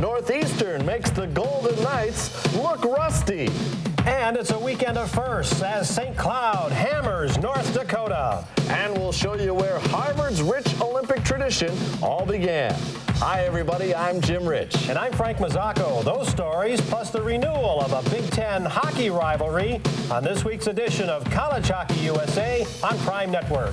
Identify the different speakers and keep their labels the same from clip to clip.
Speaker 1: Northeastern makes the Golden Knights look rusty.
Speaker 2: And it's a weekend of firsts as St. Cloud hammers North Dakota.
Speaker 1: And we'll show you where Harvard's rich Olympic tradition all began. Hi, everybody. I'm Jim Rich.
Speaker 2: And I'm Frank Mazzocco. Those stories, plus the renewal of a Big Ten hockey rivalry on this week's edition of College Hockey USA on Prime Network.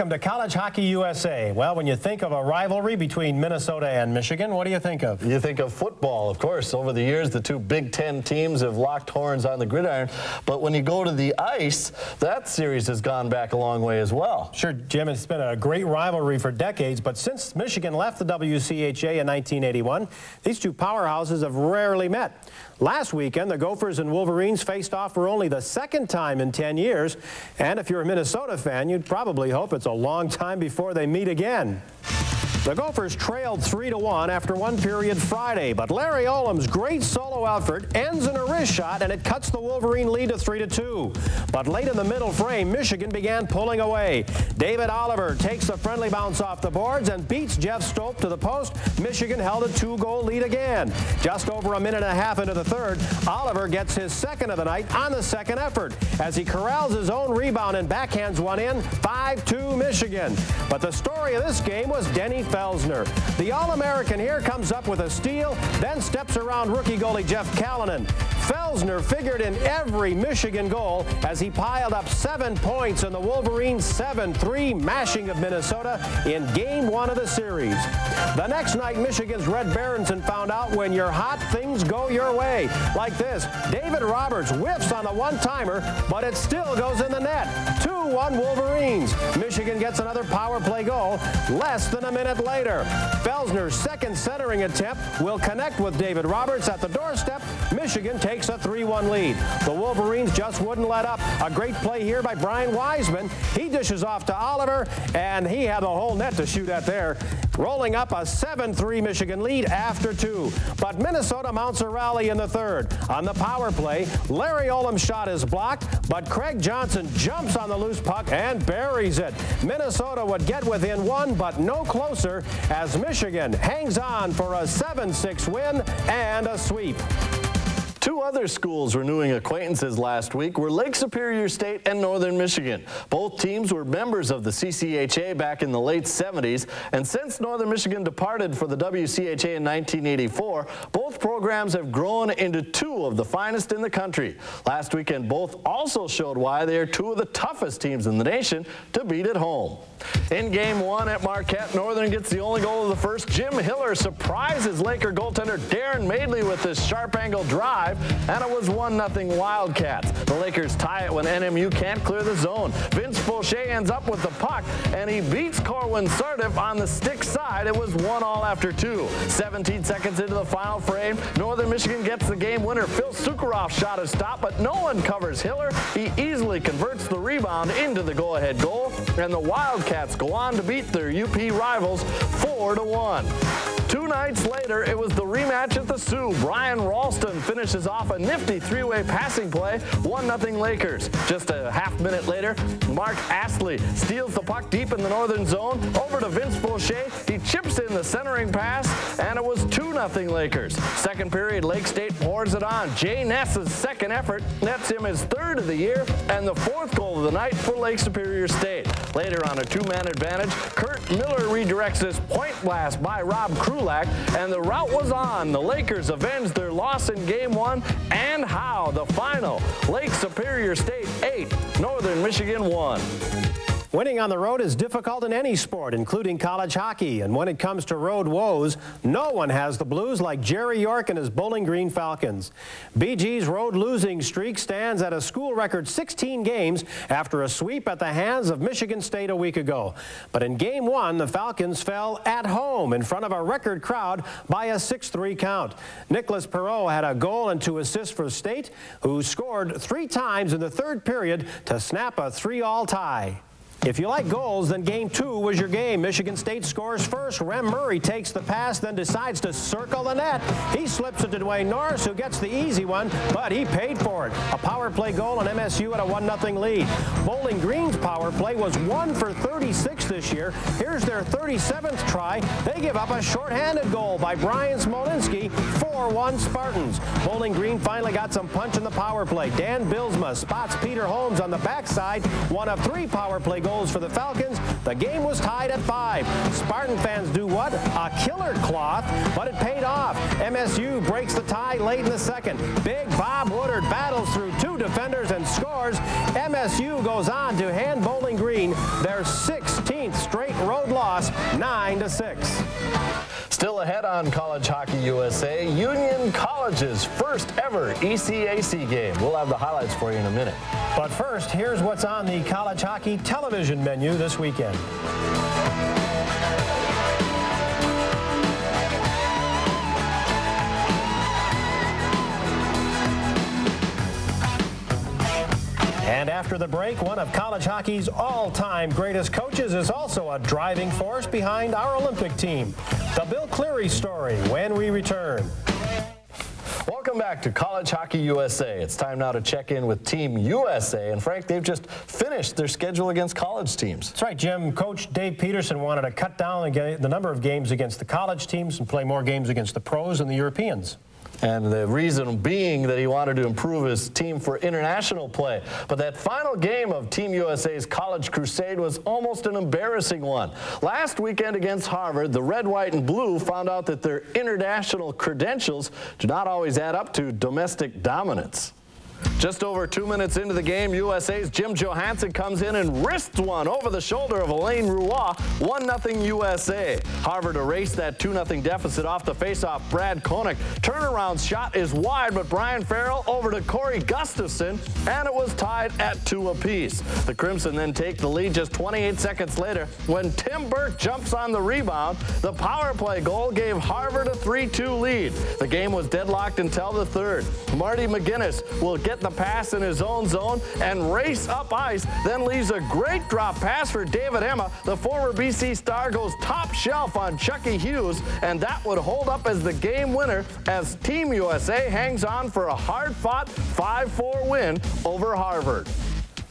Speaker 2: Welcome to College Hockey USA. Well, when you think of a rivalry between Minnesota and Michigan, what do you think of?
Speaker 1: You think of football, of course. Over the years, the two Big Ten teams have locked horns on the gridiron. But when you go to the ice, that series has gone back a long way as well.
Speaker 2: Sure, Jim, it's been a great rivalry for decades. But since Michigan left the WCHA in 1981, these two powerhouses have rarely met. Last weekend, the Gophers and Wolverines faced off for only the second time in 10 years. And if you're a Minnesota fan, you'd probably hope it's a long time before they meet again. The Gophers trailed 3 to 1 after one period Friday, but Larry Olimb's great solo effort ends in a wrist shot and it cuts the Wolverine lead to 3 to 2. But late in the middle frame, Michigan began pulling away. David Oliver takes a friendly bounce off the boards and beats Jeff Stolp to the post. Michigan held a two-goal lead again. Just over a minute and a half into the third, Oliver gets his second of the night on the second effort as he corrals his own rebound and backhands one in, 5-2 Michigan. But the story of this game was Denny Felsner. The All-American here comes up with a steal, then steps around rookie goalie Jeff Callanan. Felsner figured in every Michigan goal as he piled up seven points in the Wolverines' 7-3 mashing of Minnesota in game one of the series. The next night, Michigan's Red Berenson found out when you're hot, things go your way. Like this, David Roberts whiffs on the one-timer, but it still goes in the net. 2-1 Wolverines. Michigan gets another power play goal less than a minute later. Felsner's second centering attempt will connect with David Roberts at the doorstep. Michigan takes a 3-1 lead. The Wolverines just wouldn't let up. A great play here by Brian Wiseman. He dishes off to Oliver, and he had the whole net to shoot at there, rolling up a 7-3 Michigan lead after two. But Minnesota mounts a rally in the third. On the power play, Larry Olimb's shot is blocked, but Craig Johnson jumps on the loose puck and buries it. Minnesota would get within one, but no closer as Michigan hangs on for a 7-6 win and a sweep.
Speaker 1: Two other schools renewing acquaintances last week were Lake Superior State and Northern Michigan. Both teams were members of the CCHA back in the late 70s, and since Northern Michigan departed for the WCHA in 1984, both programs have grown into two of the finest in the country. Last weekend, both also showed why they are two of the toughest teams in the nation to beat at home. In game one at Marquette, Northern gets the only goal of the first. Jim Hiller surprises Laker goaltender Darren Madeley with this sharp angle drive, and it was 1-0 Wildcats. The Lakers tie it when NMU can't clear the zone. Vince Fauché ends up with the puck, and he beats Corwin Saurdiff on the stick side. It was 1-all after two. 17 seconds into the final frame, Northern Michigan gets the game winner. Phil Soukoroff shot a stop, but no one covers Hiller. He easily converts the rebound into the go-ahead goal, and the Wildcats go on to beat their UP rivals 4 to 1. Two nights later, it was the rematch at the Soo. Brian Rolston finishes off a nifty three-way passing play, 1-0 Lakers. Just a half minute later, Mark Astley steals the puck deep in the northern zone, over to Vince Fauché. He chips in the centering pass, and it was 2-0 Lakers. Second period, Lake State pours it on. Jay Ness's second effort nets him his third of the year, and the fourth goal of the night for Lake Superior State. Later on a two-man advantage, Kurt Miller redirects this point blast by Rob Krulak, and the route was on. The Lakers avenged their loss in game one, and how. The final, Lake Superior State 8, Northern Michigan 1.
Speaker 2: Winning on the road is difficult in any sport, including college hockey. And when it comes to road woes, no one has the blues like Jerry York and his Bowling Green Falcons. BG's road losing streak stands at a school record 16 games after a sweep at the hands of Michigan State a week ago. But in game one, the Falcons fell at home in front of a record crowd by a 6-3 count. Nicholas Perreault had a goal and two assists for State, who scored three times in the third period to snap a three-all tie. If you like goals, then game two was your game. Michigan State scores first. Rem Murray takes the pass, then decides to circle the net. He slips it to Dwayne Norris, who gets the easy one, but he paid for it. A power play goal and MSU at a 1-0 lead. Bowling Green's power play was 1 for 36 this year. Here's their 37th try. They give up a shorthanded goal by Bryan Smolinski, 4-1 Spartans. Bowling Green finally got some punch in the power play. Dan Bylsma spots Peter Holmes on the backside, one of three power play goals goals for the Falcons. The game was tied at five. Spartan fans do what? A killer cloth, but it paid off. MSU breaks the tie late in the second. Big Bob Woodard battles through two defenders and scores. MSU goes on to hand Bowling Green their 16th straight road loss, 9 to 6.
Speaker 1: Still ahead on College Hockey USA, Union College's first ever ECAC game. We'll have the highlights for you in a minute.
Speaker 2: But first, here's what's on the college hockey television menu this weekend. And after the break, one of college hockey's all-time greatest coaches is also a driving force behind our Olympic team. The Bill Cleary story when we return.
Speaker 1: Welcome back to College Hockey USA. It's time now to check in with Team USA. And Frank, they've just finished their schedule against college teams.
Speaker 2: That's right, Jim. Coach Dave Peterson wanted to cut down the number of games against the college teams and play more games against the pros and the Europeans.
Speaker 1: And the reason being that he wanted to improve his team for international play. But that final game of Team USA's College Crusade was almost an embarrassing one. Last weekend against Harvard, the red, white, and blue found out that their international credentials do not always add up to domestic dominance. Just over two minutes into the game, USA's Jim Johannson comes in and wrists one over the shoulder of Allain Roy, 1-0 USA. Harvard erased that 2-0 deficit off the faceoff. Brad Koenig turnaround shot is wide, but Brian Farrell over to Corey Gustafson, and it was tied at two apiece. The Crimson then take the lead just 28 seconds later when Tim Burke jumps on the rebound. The power play goal gave Harvard a 3-2 lead. The game was deadlocked until the third. Marty McInnis will get the pass in his own zone and race up ice, then leaves a great drop pass for David Emma. The former BC star goes top shelf on Chucky Hughes, and that would hold up as the game winner as Team USA hangs on for a hard-fought 5-4 win over Harvard.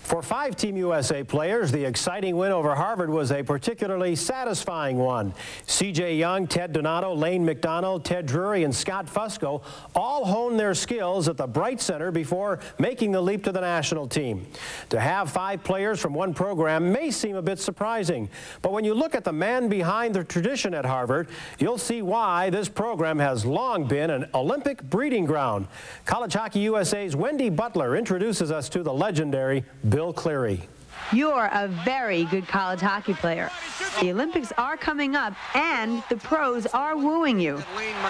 Speaker 2: For five Team USA players, the exciting win over Harvard was a particularly satisfying one. C.J. Young, Ted Donato, Lane MacDonald, Ted Drury, and Scott Fusco all honed their skills at the Bright Center before making the leap to the national team. To have five players from one program may seem a bit surprising, but when you look at the man behind the tradition at Harvard, you'll see why this program has long been an Olympic breeding ground. College Hockey USA's Wendy Butler introduces us to the legendary Bill Bill Cleary.
Speaker 3: You're a very good college hockey player. The Olympics are coming up, and the pros are wooing you.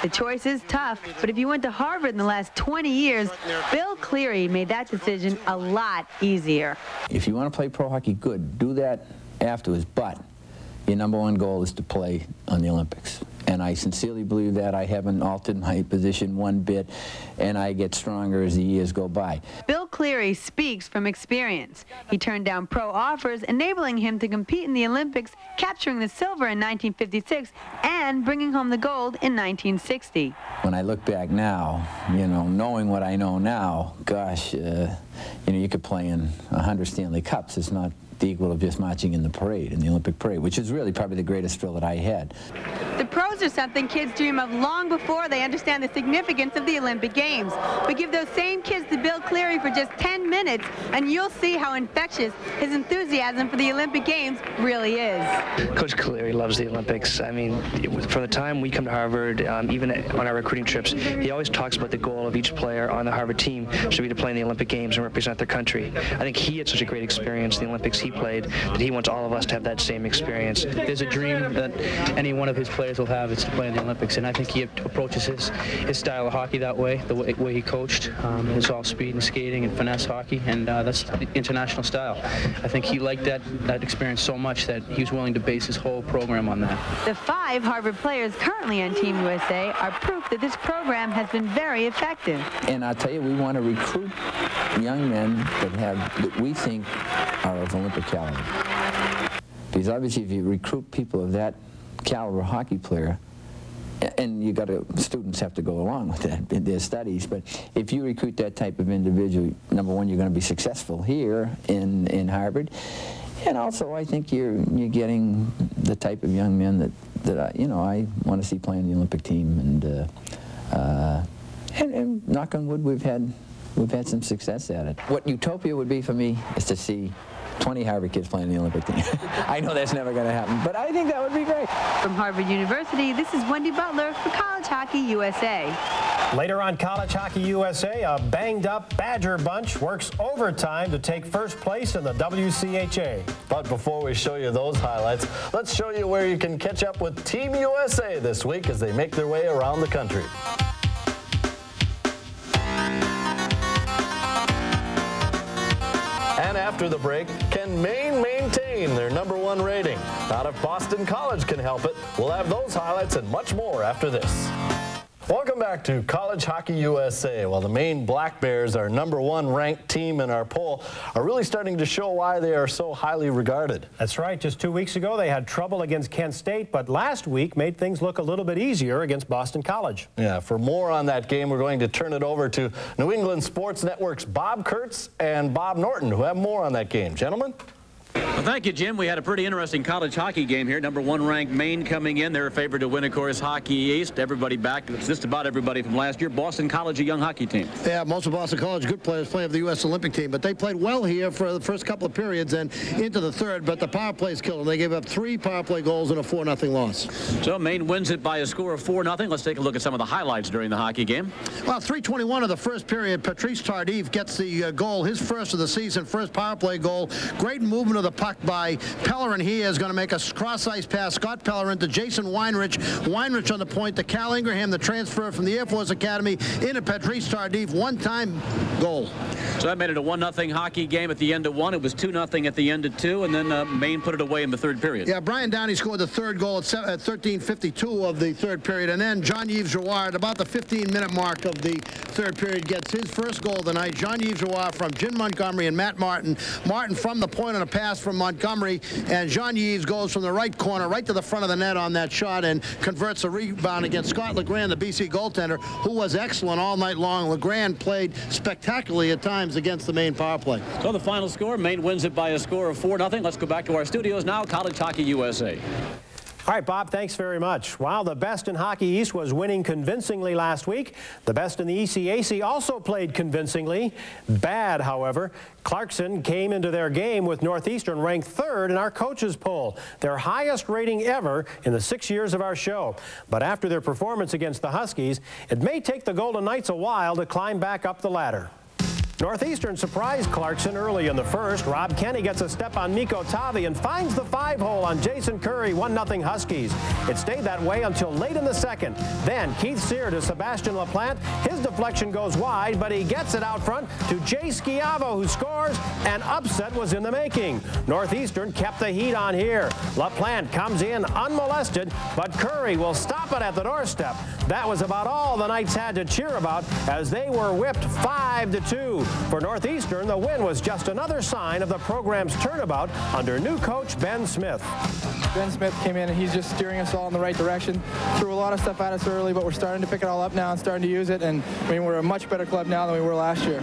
Speaker 3: The choice is tough, but if you went to Harvard in the last 20 years, Bill Cleary made that decision a lot easier.
Speaker 4: If you want to play pro hockey, good. Do that afterwards, but your number one goal is to play on the Olympics and I sincerely believe that. I haven't altered my position one bit, and I get stronger as the years go by.
Speaker 3: Bill Cleary speaks from experience. He turned down pro offers, enabling him to compete in the Olympics, capturing the silver in 1956 and bringing home the gold in 1960.
Speaker 4: When I look back now, you know, knowing what I know now, gosh, uh, you know, you could play in 100 Stanley Cups. It's not the equal of just marching in the parade, in the Olympic parade, which is really probably the greatest thrill that I had.
Speaker 3: The pros are something kids dream of long before they understand the significance of the Olympic Games. But give those same kids to Bill Cleary for just 10 minutes, and you'll see how infectious his enthusiasm for the Olympic Games really is.
Speaker 5: Coach Cleary loves the Olympics. I mean, from the time we come to Harvard, um, even on our recruiting trips, he always talks about the goal of each player on the Harvard team should be to play in the Olympic Games and represent their country. I think he had such a great experience in the Olympics he played that he wants all of us to have that same experience.
Speaker 6: There's a dream that any one of his players will have is to play in the Olympics, and I think he approaches his, his style of hockey that way, the way, way he coached. Um, it's all speed and skating and finesse hockey, and uh, that's the international style. I think he liked that, that experience so much that he was willing to base his whole program on that.
Speaker 3: The five Harvard players currently on Team USA are proof that this program has been very effective.
Speaker 4: And I'll tell you, we want to recruit young men that have that we think are of Olympic caliber. Because obviously if you recruit people of that caliber hockey player, and you got to, students have to go along with that in their studies, but if you recruit that type of individual, number one, you're going to be successful here in, in Harvard, and also I think you're, you're getting the type of young men that, that I, you know, I want to see playing the Olympic team, and, uh, uh, and, and knock on wood, we've had, we've had some success at it. What utopia would be for me is to see 20 Harvard kids playing the Olympic team. I know that's never going to happen, but I think that would be great.
Speaker 3: From Harvard University, this is Wendy Butler for College Hockey USA.
Speaker 2: Later on College Hockey USA, a banged-up Badger bunch works overtime to take first place in the WCHA.
Speaker 1: But before we show you those highlights, let's show you where you can catch up with Team USA this week as they make their way around the country. After the break, can Maine maintain their number one rating? Not if Boston College can help it. We'll have those highlights and much more after this. Welcome back to College Hockey USA. While the Maine Black Bears, our number one ranked team in our poll, are really starting to show why they are so highly regarded.
Speaker 2: That's right. Just two weeks ago, they had trouble against Kent State, but last week made things look a little bit easier against Boston College.
Speaker 1: Yeah, for more on that game, we're going to turn it over to New England Sports Network's Bob Kurtz and Bob Norton, who have more on that game. Gentlemen?
Speaker 7: Well, thank you, Jim. We had a pretty interesting college hockey game here. Number one ranked Maine coming in. They're favored to win, of course, Hockey East. Everybody back. It's just about everybody from last year. Boston College, a young hockey team.
Speaker 8: Yeah, most of Boston College, good players playing for the U.S. Olympic team. But they played well here for the first couple of periods and into the third. But the power plays killed them. They gave up three power play goals and a 4-0 loss.
Speaker 7: So Maine wins it by a score of 4-0. Let's take a look at some of the highlights during the hockey game.
Speaker 8: Well, 321 of the first period, Patrice Tardif gets the uh, goal, his first of the season, first power play goal. Great movement of the puck by Pellerin He is going to make a cross-ice pass. Scott Pellerin to Jason Weinrich. Weinrich on the point to Cal Ingraham, the transfer from the Air Force Academy into Patrice Tardif. One-time goal.
Speaker 7: So that made it a 1-0 hockey game at the end of one. It was 2-0 at the end of two, and then uh, Maine put it away in the third period.
Speaker 8: Yeah, Brian Downey scored the third goal at 13.52 of the third period, and then John Yves Giroir at about the 15-minute mark of the third period gets his first goal of the night. Jean-Yves Giroir from Jim Montgomery and Matt Martin. Martin from the point on a pass from Montgomery, and Jean-Yves goes from the right corner right to the front of the net on that shot and converts a rebound against Scott LaGrand, the BC goaltender, who was excellent all night long. LaGrand played spectacularly at times against the Maine power play.
Speaker 7: So the final score, Maine wins it by a score of 4-0. Let's go back to our studios now, College Hockey USA.
Speaker 2: All right, Bob, thanks very much. While the best in Hockey East was winning convincingly last week, the best in the ECAC also played convincingly. Bad, however. Clarkson came into their game with Northeastern ranked third in our coaches poll, their highest rating ever in the six years of our show. But after their performance against the Huskies, it may take the Golden Knights a while to climb back up the ladder. Northeastern surprised Clarkson early in the first. Rob Kenny gets a step on Mikko Tavi and finds the five-hole on Jason Curry, 1-0 Huskies. It stayed that way until late in the second. Then Keith Sear to Sebastian LaPlante. His deflection goes wide, but he gets it out front to Jay Schiavo, who scores. An upset was in the making. Northeastern kept the heat on here. LaPlante comes in unmolested, but Curry will stop it at the doorstep. That was about all the Knights had to cheer about as they were whipped 5 to 2. For Northeastern, the win was just another sign of the program's turnabout under new coach Ben Smith.
Speaker 9: Ben Smith came in and he's just steering us all in the right direction. Threw a lot of stuff at us early, but we're starting to pick it all up now and starting to use it. And I mean, we're a much better club now than we were last year.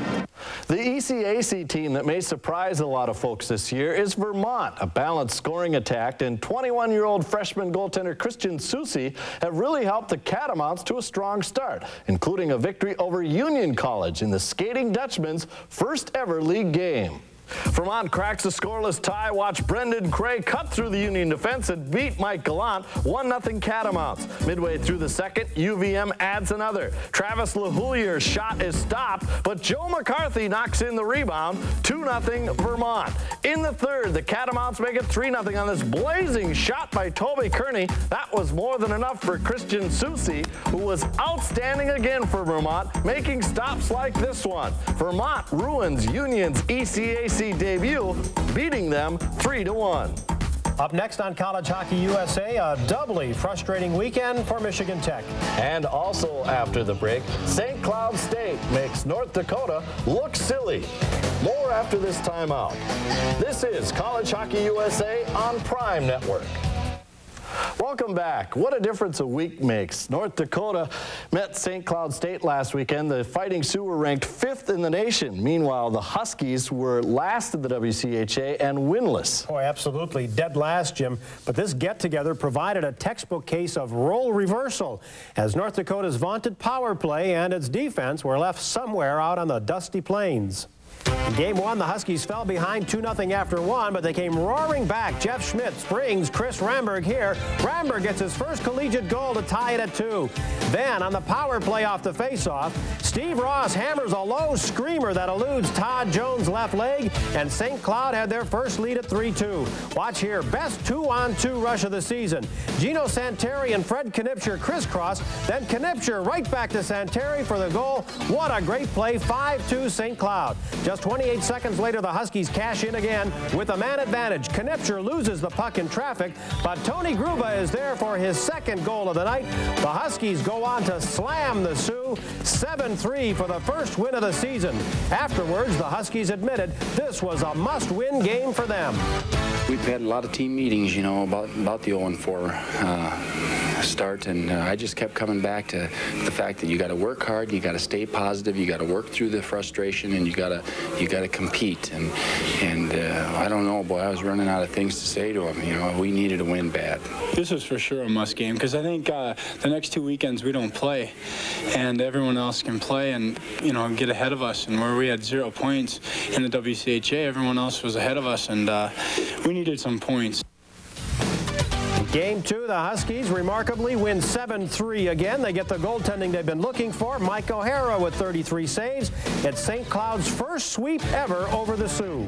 Speaker 1: The ECAC team that may surprise a lot of folks this year is Vermont. A balanced scoring attack and 21-year-old freshman goaltender Christian Soucy have really helped the Catamounts to a strong start, including a victory over Union College in the Skating Dutchmen's first ever league game. Vermont cracks a scoreless tie. Watch Brendan Cray cut through the Union defense and beat Mike Gallant 1-0 Catamounts. Midway through the second, UVM adds another. Travis LaHoulier's shot is stopped, but Joe McCarthy knocks in the rebound 2-0 Vermont. In the third, the Catamounts make it 3-0 on this blazing shot by Toby Kearney. That was more than enough for Christian Soucy, who was outstanding again for Vermont, making stops like this one. Vermont ruins Union's ECAC debut, beating them 3 to 1.
Speaker 2: Up next on College Hockey USA, a doubly frustrating weekend for Michigan Tech.
Speaker 1: And also after the break, St. Cloud State makes North Dakota look silly. More after this timeout. This is College Hockey USA on Prime Network. Welcome back. What a difference a week makes. North Dakota met St. Cloud State last weekend. The Fighting Sioux were ranked fifth in the nation. Meanwhile, the Huskies were last in the WCHA and winless.
Speaker 2: Boy, absolutely dead last, Jim. But this get-together provided a textbook case of role reversal as North Dakota's vaunted power play and its defense were left somewhere out on the dusty plains. In game one, the Huskies fell behind 2-0 after one, but they came roaring back. Jeff Schmidt springs Chris Ramberg here. Ramberg gets his first collegiate goal to tie it at two. Then, on the power play off the faceoff, Steve Ross hammers a low screamer that eludes Todd Jones' left leg, and St. Cloud had their first lead at 3-2. Watch here, best two-on-two 2 rush of the season. Gino Santeri and Fred Knipscheer crisscross, then Knipscheer right back to Santeri for the goal. What a great play, 5-2 St. Cloud. Just just 28 seconds later, the Huskies cash in again with a man advantage. Knipscheer loses the puck in traffic, but Tony Gruba is there for his second goal of the night. The Huskies go on to slam the Sioux 7-3 for the first win of the season. Afterwards, the Huskies admitted this was a must-win game for them.
Speaker 10: We've had a lot of team meetings, you know, about, about the 0-4 uh, start, and uh, I just kept coming back to the fact that you got to work hard, you got to stay positive, you got to work through the frustration, and you got to you got to compete. And and uh, I don't know, boy, I was running out of things to say to him. You know, we needed to win bad.
Speaker 11: This was for sure a must game because I think uh, the next two weekends we don't play, and everyone else can play and you know get ahead of us. And where we had zero points in the WCHA, everyone else was ahead of us, and uh, we needed some points.
Speaker 2: Game two, the Huskies remarkably win 7-3 again. They get the goaltending they've been looking for. Mike O'Hara with 33 saves. It's St. Cloud's first sweep ever over the Sioux.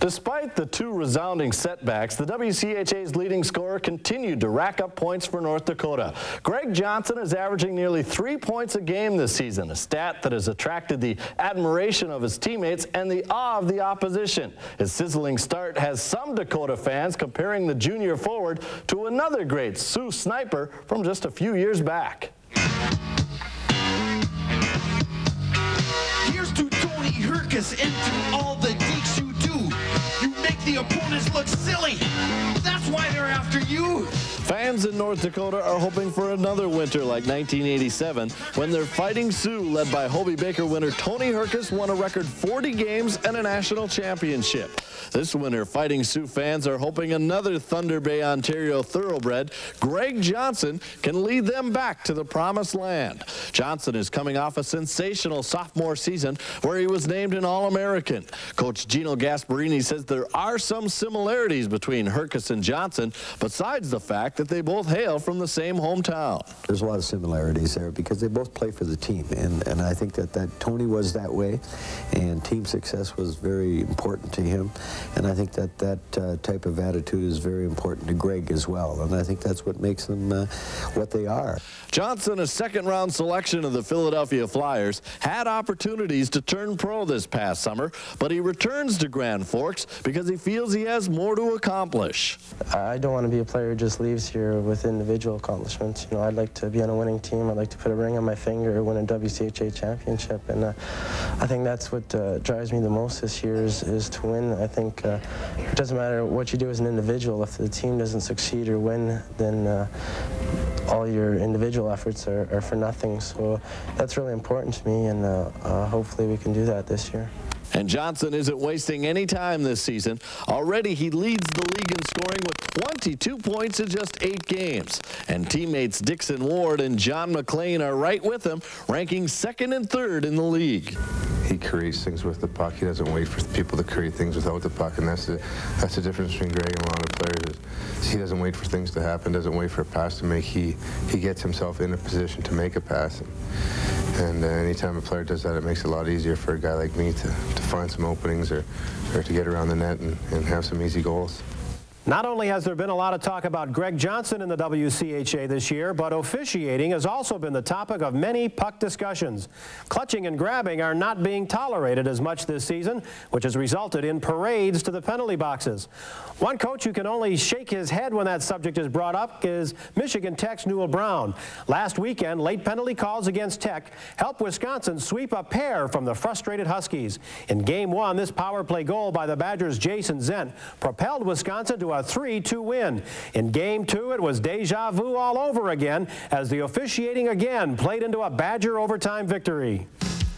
Speaker 1: Despite the two resounding setbacks, the WCHA's leading scorer continued to rack up points for North Dakota. Greg Johnson is averaging nearly three points a game this season, a stat that has attracted the admiration of his teammates and the awe of the opposition. His sizzling start has some Dakota fans comparing the junior forward to another great Sioux sniper from just a few years back.
Speaker 12: Here's to Tony Hrkac and to all the the opponents look silly. That's why they're after you.
Speaker 1: Fans in North Dakota are hoping for another winter like 1987 when their Fighting Sioux, led by Hobey Baker winner Tony Hrkac, won a record 40 games and a national championship. This winter, Fighting Sioux fans are hoping another Thunder Bay, Ontario thoroughbred, Greg Johnson, can lead them back to the promised land. Johnson is coming off a sensational sophomore season where he was named an All-American. Coach Gino Gasparini says there are some similarities between Hrkac and Johnson, besides the fact that they both hail from the same hometown.
Speaker 13: There's a lot of similarities there because they both play for the team, and, and I think that, that Tony was that way, and team success was very important to him, and I think that that uh, type of attitude is very important to Greg as well, and I think that's what makes them uh, what they are.
Speaker 1: Johnson, a second-round selection of the Philadelphia Flyers, had opportunities to turn pro this past summer, but he returns to Grand Forks because he feels he has more to accomplish.
Speaker 14: I don't want to be a player who just leaves here with individual accomplishments. You know, I'd like to be on a winning team. I'd like to put a ring on my finger, win a WCHA championship, and uh, I think that's what uh, drives me the most this year is, is to win. I think uh, it doesn't matter what you do as an individual. If the team doesn't succeed or win, then uh, all your individual efforts are, are, for nothing. So that's really important to me, and uh, uh, hopefully we can do that this year.
Speaker 1: And Johnson isn't wasting any time this season. Already he leads the league in scoring with 22 points in just eight games. And teammates Dixon Ward and John McLean are right with him, ranking second and third in the league.
Speaker 15: He creates things with the puck. He doesn't wait for people to create things without the puck, and that's the that's the difference between Greg and a lot of players. Is he doesn't wait for things to happen, doesn't wait for a pass to make. He he gets himself in a position to make a pass. And, and uh, anytime a player does that, it makes it a lot easier for a guy like me to, to find some openings or, or to get around the net and, and have some easy goals.
Speaker 2: Not only has there been a lot of talk about Greg Johnson in the WCHA this year, but officiating has also been the topic of many puck discussions. Clutching and grabbing are not being tolerated as much this season, which has resulted in parades to the penalty boxes. One coach who can only shake his head when that subject is brought up is Michigan Tech's Newell Brown. Last weekend, late penalty calls against Tech helped Wisconsin sweep a pair from the frustrated Huskies. In game one, this power play goal by the Badgers' Jason Zent propelled Wisconsin to a a 3-2 win. In game two, it was deja vu all over again as the officiating again played into a Badger overtime victory.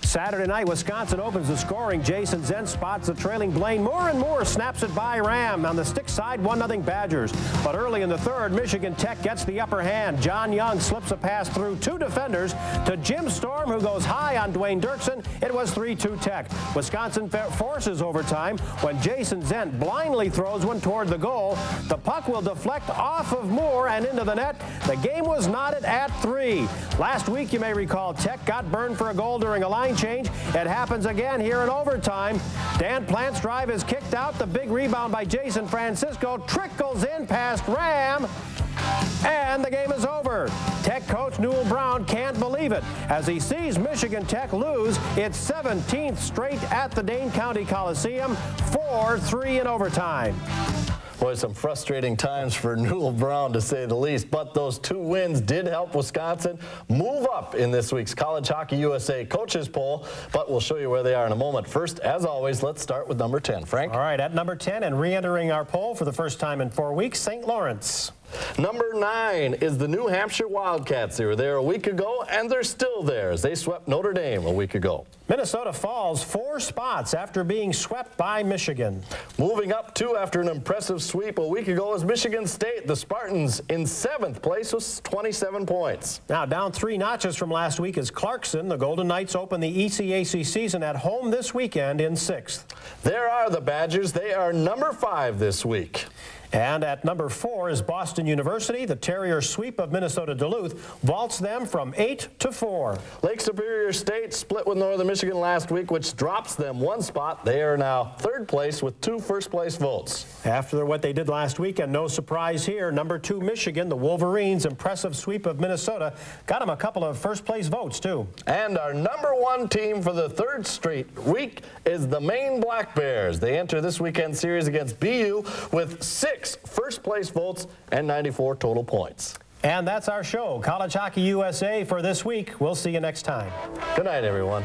Speaker 2: Saturday night, Wisconsin opens the scoring. Jason Zent spots the trailing Blaine Moore and Moore snaps it by Ram on the stick side, 1-0 Badgers. But early in the third, Michigan Tech gets the upper hand. John Young slips a pass through two defenders to Jim Storm, who goes high on Duane Derksen. It was 3-2 Tech. Wisconsin forces overtime when Jason Zent blindly throws one toward the goal. The puck will deflect off of Moore and into the net. The game was knotted at three. Last week, you may recall, Tech got burned for a goal during a line change. It happens again here in overtime. Dan Plant's drive is kicked out. The big rebound by Jason Francisco trickles in past Ram. And the game is over. Tech coach Newell Brown can't believe it as he sees Michigan Tech lose its 17th straight at the Dane County Coliseum, 4-3 in overtime.
Speaker 1: Boy, some frustrating times for Newell Brown, to say the least. But those two wins did help Wisconsin move up in this week's College Hockey USA Coaches Poll. But we'll show you where they are in a moment. First, as always, let's start with number 10. Frank?
Speaker 2: All right, at number 10 and re-entering our poll for the first time in four weeks, St. Lawrence.
Speaker 1: Number nine is the New Hampshire Wildcats. They were there a week ago, and they're still there as they swept Notre Dame a week ago.
Speaker 2: Minnesota falls four spots after being swept by Michigan.
Speaker 1: Moving up two after an impressive sweep a week ago is Michigan State. The Spartans in seventh place with 27 points.
Speaker 2: Now down three notches from last week is Clarkson. The Golden Knights open the ECAC season at home this weekend in sixth.
Speaker 1: There are the Badgers. They are number five this week.
Speaker 2: And at number four is Boston University. The Terrier sweep of Minnesota Duluth vaults them from eight to four.
Speaker 1: Lake Superior State split with Northern Michigan last week, which drops them one spot. They are now third place with two first place votes.
Speaker 2: After what they did last week, and no surprise here, number two Michigan, the Wolverines' impressive sweep of Minnesota, got them a couple of first place votes, too.
Speaker 1: And our number one team for the third straight week is the Maine Black Bears. They enter this weekend series against BU with six six first place votes and 94 total points.
Speaker 2: And that's our show, College Hockey USA, for this week. We'll see you next time.
Speaker 1: Good night, everyone.